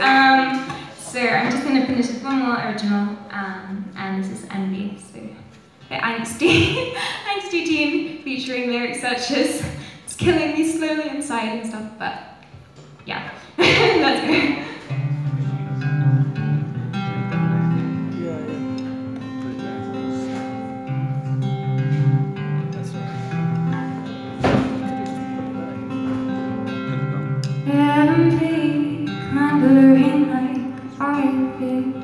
Um, so I'm just going to finish with one more original, um, and this is Envy, so the angsty, angsty team featuring lyrics such as It's killing me slowly inside and stuff, but yeah, that's good. Into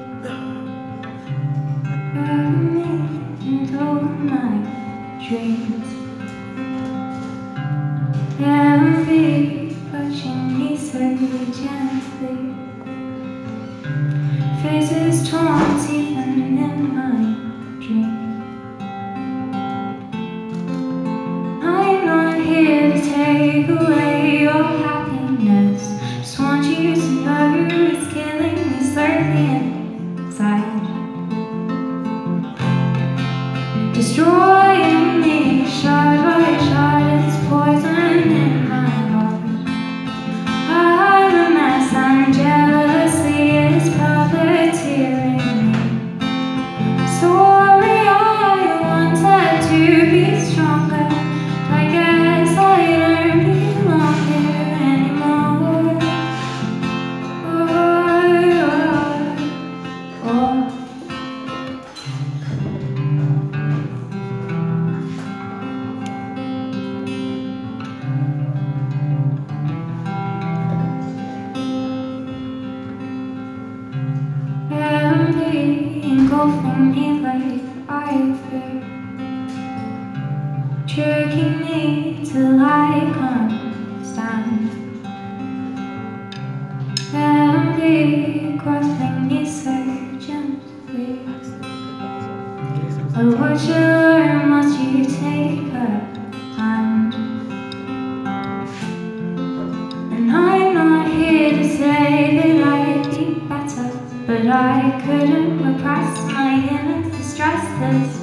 my dreams. Envy, еще me like ivy, choking me till I can't stand. Envy grasping me so gently. Oh, learn? Must you take her hand? And I'm not here to say that I'd be better, but I couldn't repress my inner distress this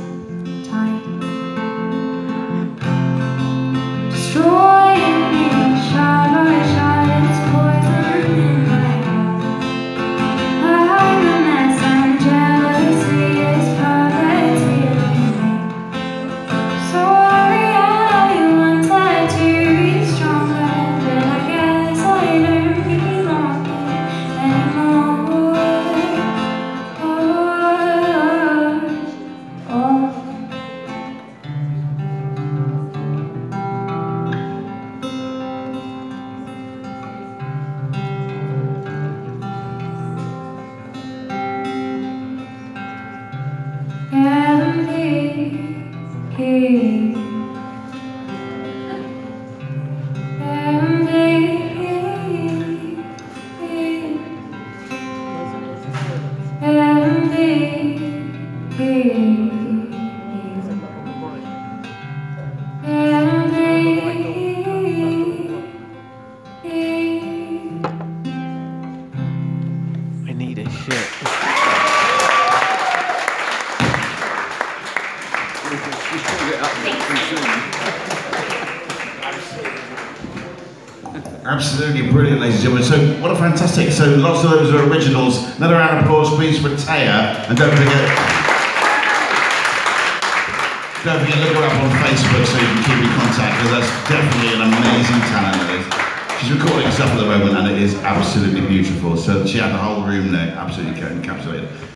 We need a shit. Absolutely brilliant, ladies and gentlemen. So, what a fantastic. So, lots of those are originals. Another round of applause, please, for Taya. And don't forget. Don't forget, look her up on Facebook so you can keep in contact because that's definitely an amazing talent. She's recording stuff at the moment and it is absolutely beautiful. So, she had the whole room there absolutely encapsulated.